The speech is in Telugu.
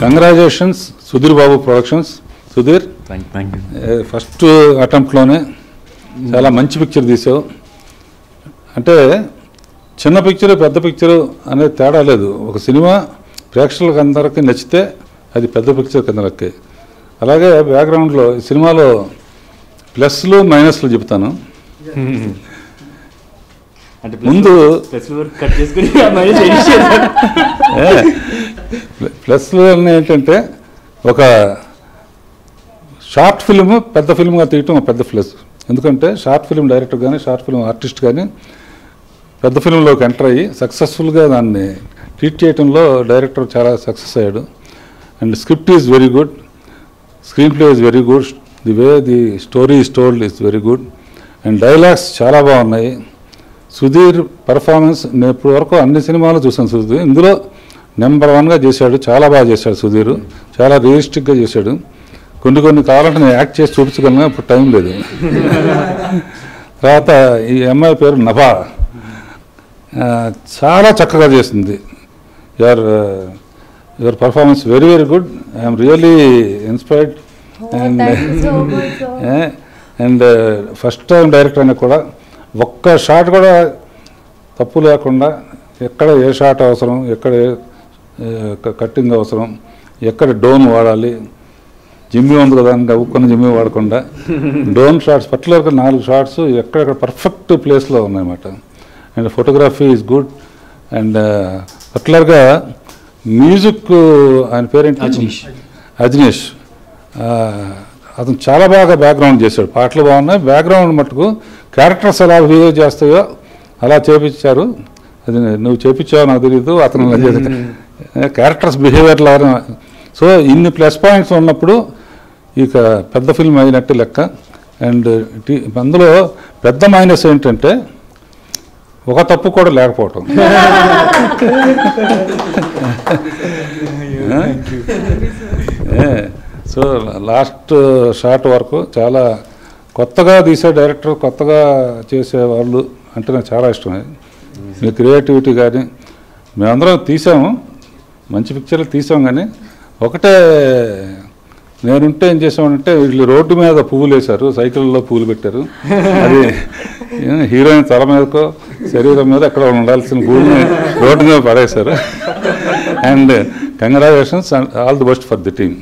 Congratulations Sudheer Babu productions Sudheer first అటెంప్ట్లోనే చాలా మంచి పిక్చర్ తీసావు. అంటే చిన్న పిక్చర్ పెద్ద పిక్చర్ అనేది తేడా లేదు. ఒక సినిమా ప్రేక్షకులకు అందరికీ నచ్చితే అది పెద్ద పిక్చర్ కిందలకి అలాగే బ్యాక్గ్రౌండ్లో ఈ సినిమాలో ప్లస్లు మైనస్లు చెప్తాను. ముందు ప్లస్ ప్లస్లు అన్నీ ఏంటంటే ఒక షార్ట్ ఫిల్మ్ పెద్ద ఫిల్మ్గా తీయటం ఒక పెద్ద ప్లస్. ఎందుకంటే షార్ట్ ఫిల్మ్ డైరెక్టర్ కానీ షార్ట్ ఫిల్మ్ ఆర్టిస్ట్ కానీ పెద్ద ఫిల్మ్లోకి ఎంటర్ అయ్యి సక్సెస్ఫుల్గా దాన్ని ట్రీట్ చేయడంలో డైరెక్టర్ చాలా సక్సెస్ అయ్యాడు. And script is very good. Screenplay is very good. The way the story is told is very good. And dialogues చాలా బాగున్నాయి. సుధీర్ పర్ఫార్మెన్స్ నేను ఇప్పటి వరకు అన్ని సినిమాలు చూసాను సుధీర్. ఇందులో నెంబర్ వన్గా చేశాడు చాలా బాగా చేశాడు సుధీర్. చాలా రియలిస్టిక్గా చేశాడు. కొన్ని కొన్ని కావాలంటే నేను యాక్ట్ చేసి చూపించగలను ఇప్పుడు టైం లేదు. తర్వాత ఈ అమ్మాయి పేరు నభా. చాలా చక్కగా చేసింది. Your your performance very very good I'm really inspired and. And first time director అయినా కూడా ఒక్క షాట్ కూడా తప్పు లేకుండా ఎక్కడ ఏ షాట్ అవసరం ఎక్కడ ఏ కట్టింగ్ అవసరం. ఎక్కడ డోన్ వాడాలి? జిమ్మి ఉంది కదా అని ఉక్కున్న జిమ్మి వాడకుండా. డోన్ షాట్స్ పర్టికులర్గా నాలుగు షాట్స్ ఎక్కడెక్కడ పర్ఫెక్ట్ ప్లేస్లో ఉన్నాయన్నమాట. And photography is good. And పర్టికులర్గా మ్యూజిక్ ఆయన పేరేంటి? అజనీష్. అజనీష్. అతను చాలా బాగా బ్యాక్గ్రౌండ్ చేశాడు. పాటలు బాగున్నాయి. బ్యాక్గ్రౌండ్ మట్టుకు క్యారెక్టర్స్ ఎలా బిహేవ్ చేస్తాయో అలా చేపించారు. అది నువ్వు చేపించావు నాకు తెలియదు అతను క్యారెక్టర్స్ బిహేవియర్ లాగా సో ఇన్ని ప్లస్ పాయింట్స్ ఉన్నప్పుడు ఇక పెద్ద ఫిల్మ్ అయినట్టు లెక్క. అండ్ అందులో పెద్ద మైనస్ ఏంటంటే ఒక తప్పు కూడా లేకపోవటం. సో లాస్ట్ షాట్ వరకు చాలా కొత్తగా తీసే డైరెక్టర్ కొత్తగా చేసే వాళ్ళు అంటే నాకు చాలా ఇష్టం. మీ క్రియేటివిటీ కానీ మేమందరం తీసాము. మంచి పిక్చర్లు తీసాం కానీ ఒకటే నేనుంటే ఏం చేసామంటే వీళ్ళు రోడ్డు మీద పువ్వులు వేశారు సైకిల్లో పువ్వులు పెట్టారు. అది హీరోయిన్ తల మీదకో శరీరం మీద ఎక్కడ ఉండాల్సిన పువ్వుని రోడ్డు మీద పడేశారు. And congratulations all the best for the team